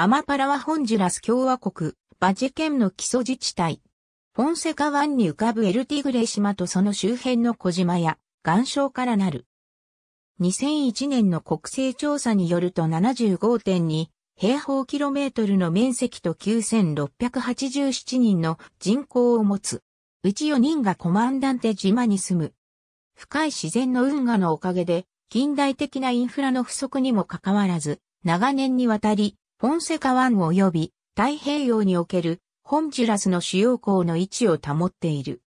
アマパラはホンジュラス共和国、バジェ県の基礎自治体。フォンセカ湾に浮かぶエルティグレ島とその周辺の小島や岩礁からなる。2001年の国勢調査によると75.2平方キロメートルの面積と9687人の人口を持つ。うち4人がコマンダンテ島に住む。深い自然の運河のおかげで、近代的なインフラの不足にもかかわらず、長年にわたり、フォンセカ湾及び太平洋におけるホンジュラスの主要港の位置を保っている。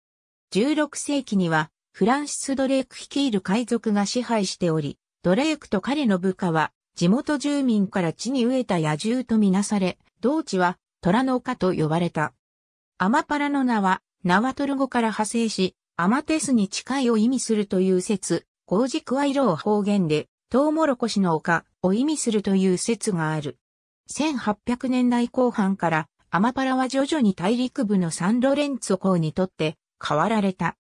16世紀にはフランシス・ドレーク率いる海賊が支配しており、ドレークと彼の部下は地元住民から地に飢えた野獣とみなされ、同地は虎の丘と呼ばれた。アマパラの名はナワトル語から派生し、アマテスに近いを意味するという説、工事クワイロー方言で、トウモロコシの丘を意味するという説がある。1800年代後半からアマパラは徐々に大陸部のサンロレンツォ港にとって変わられた。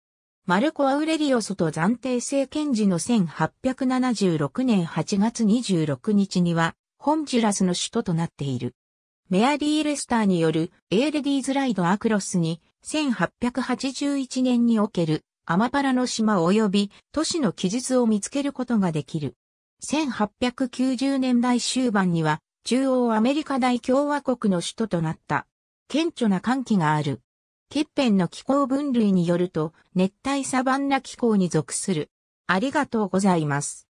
マルコ・アウレリオソと暫定政権時の1876年8月26日には、ホンジュラスの首都となっている。メアリー・レスターによるエーレディーズ・ライド・アクロスに1881年におけるアマパラの島及び都市の記述を見つけることができる。1890年代終盤には中央アメリカ大共和国の首都となった。顕著な寒気がある。欠片の気候分類によると、熱帯サバンナ気候に属する。ありがとうございます。